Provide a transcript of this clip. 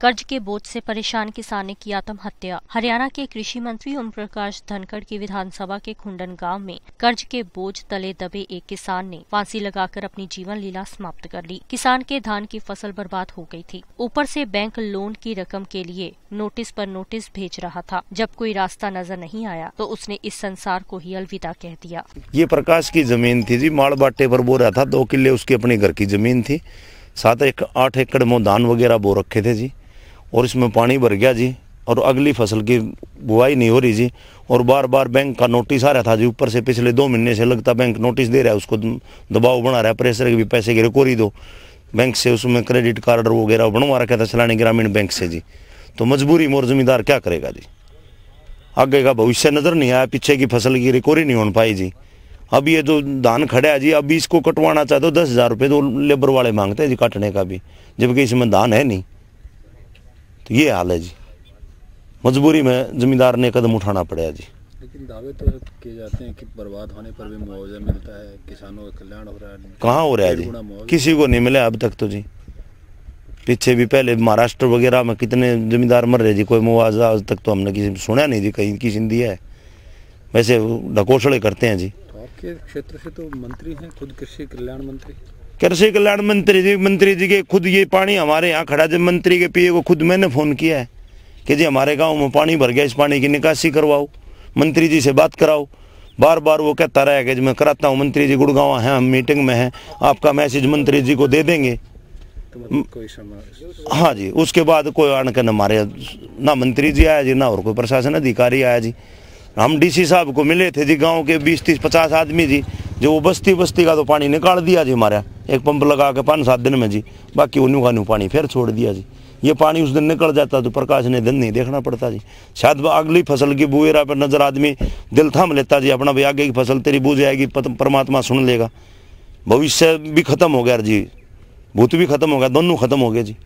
कर्ज के बोझ से परेशान किसान ने की आत्महत्या। हरियाणा के कृषि मंत्री ओम प्रकाश धनखड़ की विधानसभा के खुंडन गाँव में कर्ज के बोझ तले दबे एक किसान ने फांसी लगाकर अपनी जीवन लीला समाप्त कर ली। किसान के धान की फ़सल बर्बाद हो गई थी। ऊपर से बैंक लोन की रकम के लिए नोटिस पर नोटिस भेज रहा था। जब कोई रास्ता नज़र नहीं आया तो उसने इस संसार को ही अलविदा कह दिया। ये प्रकाश की ज़मीन थी जी। माड़ बाटे पर बो रहा था। दो किले उसकी अपने घर की ज़मीन थी। सात एक, आठ एकड़ में धान वगैरह बो रखे थे जी। और इसमें पानी भर गया जी, और अगली फ़सल की बुआई नहीं हो रही जी। और बार बार बैंक का नोटिस आ रहा था जी, ऊपर से पिछले दो महीने से लगता बैंक नोटिस दे रहा है, उसको दबाव बना रहा है, प्रेशर के भी पैसे की रिकोरी दो। बैंक से उसमें क्रेडिट कार्ड वगैरह बनवा रखा था चलाने ग्रामीण बैंक से जी। तो मजबूरी मोर जमींदार क्या करेगा जी? आगे का भविष्य नज़र नहीं आया, पीछे की फ़सल की रिकोरी नहीं हो पाई जी। अब ये जो धान खड़ा है जी अभी इसको कटवाना चाहते हो, दस हज़ार रुपये तो लेबर वाले मांगते हैं जी काटने का भी, जबकि इसमें धान है नहीं। तो ये हाल है जी। मजबूरी में जमींदार ने कदम उठाना पड़ा जी। लेकिन दावे तो किए जाते हैं कि बर्बाद होने पर भी मुआवजा मिलता है किसानों का कल्याण हो रहा है। कहाँ हो रहा है जी? किसी को नहीं मिला अब तक तो जी। पीछे भी पहले महाराष्ट्र वगैरह में कितने जमींदार मर रहे जी कोई मुआवजा आज तक तो हमने किसी सुना नहीं जी कहीं किसी ने दिया है। वैसे ढकोसड़े करते हैं जी। तो आपके क्षेत्र से तो मंत्री हैं खुद कृषि कल्याण मंत्री। कृषि कल्याण मंत्री जी मंत्री जी के खुद ये पानी हमारे यहाँ खड़ा जब मंत्री के पिए को खुद मैंने फ़ोन किया है कि जी हमारे गाँव में पानी भर गया इस पानी की निकासी करवाओ मंत्री जी से बात कराओ। बार बार वो कहता रहा कि मैं कराता हूँ मंत्री जी गुड़गांव हैं हम मीटिंग में हैं आपका मैसेज मंत्री जी को दे देंगे। तो मतलब हाँ जी उसके बाद कोई आन के न हमारे ना मंत्री जी आया जी ना और कोई प्रशासन अधिकारी आया जी। हम डीसी साहब को मिले थे जी गाँव के बीस तीस पचास आदमी जी जो वो बस्ती बस्ती का तो पानी निकाल दिया जी हमारा एक पंप लगा के पाँच सात दिन में जी। बाकी उन्नू का पानी फिर छोड़ दिया जी। ये पानी उस दिन निकल जाता तो प्रकाश ने दिन नहीं देखना पड़ता जी। शायद अगली फ़सल की बुएरा पर नज़र आदमी दिल थाम लेता जी, अपना भाई आगे की फ़सल तेरी बू जाएगी परमात्मा सुन लेगा। भविष्य भी खत्म हो गया जी। भूत भी खत्म हो गया, दोनों खत्म हो गए जी।